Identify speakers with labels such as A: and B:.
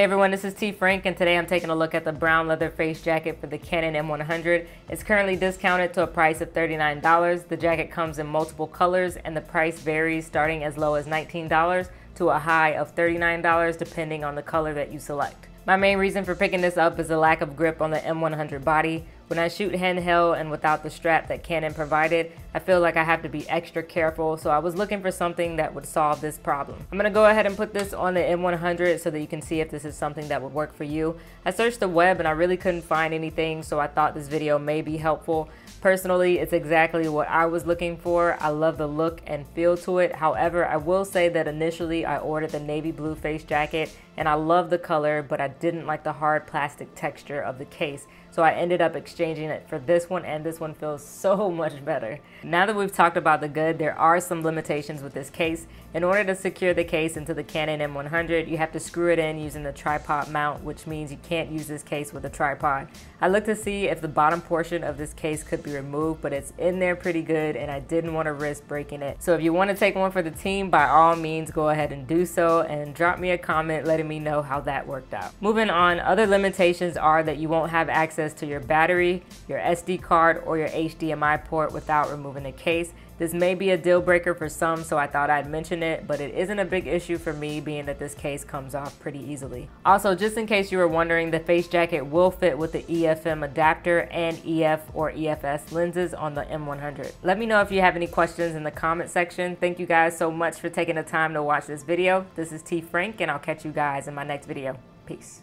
A: Hey everyone, this is T Frank and today I'm taking a look at the brown leather face jacket for the Canon M100. It's currently discounted to a price of $39. The jacket comes in multiple colors and the price varies starting as low as $19 to a high of $39 depending on the color that you select. My main reason for picking this up is the lack of grip on the M100 body. When I shoot handheld and without the strap that Canon provided, I feel like I have to be extra careful, so I was looking for something that would solve this problem. I'm gonna go ahead and put this on the M100 so that you can see if this is something that would work for you. I searched the web and I really couldn't find anything, so I thought this video may be helpful. Personally, it's exactly what I was looking for. I love the look and feel to it. However, I will say that initially I ordered the navy blue face jacket and I love the color, but I didn't like the hard plastic texture of the case. So I ended up exchanging it for this one and this one feels so much better. Now that we've talked about the good, there are some limitations with this case. In order to secure the case into the Canon M100, you have to screw it in using the tripod mount, which means you can't use this case with a tripod. I looked to see if the bottom portion of this case could be removed, but it's in there pretty good and I didn't want to risk breaking it. So if you want to take one for the team, by all means, go ahead and do so and drop me a comment letting me know how that worked out. Moving on, other limitations are that you won't have access to your battery, your SD card, or your HDMI port without removing the case. This may be a deal breaker for some, so I thought I'd mention it, but it isn't a big issue for me being that this case comes off pretty easily. Also, just in case you were wondering, the face jacket will fit with the EFM adapter and EF or EFS lenses on the M100. Let me know if you have any questions in the comment section. Thank you guys so much for taking the time to watch this video. This is T Frank, and I'll catch you guys in my next video. Peace.